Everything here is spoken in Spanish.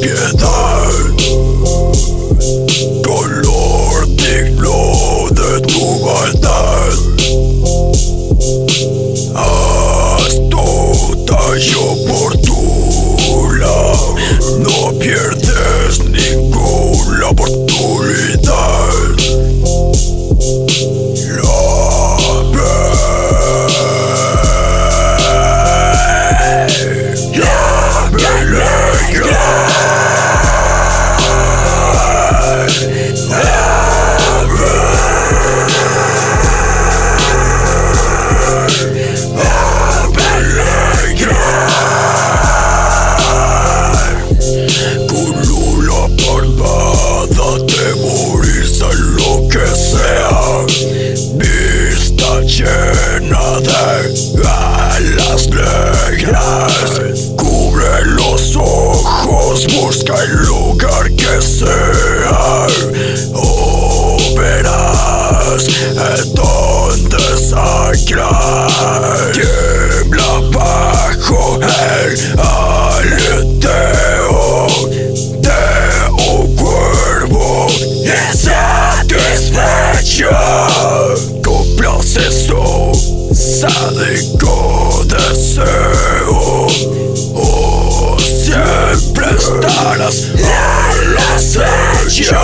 piedad, dolor digno de tu maldad. Astuta y oportuna, no pierdas. Despecho Tu proceso Sádico deseo Oh, siempre estarás al acecho.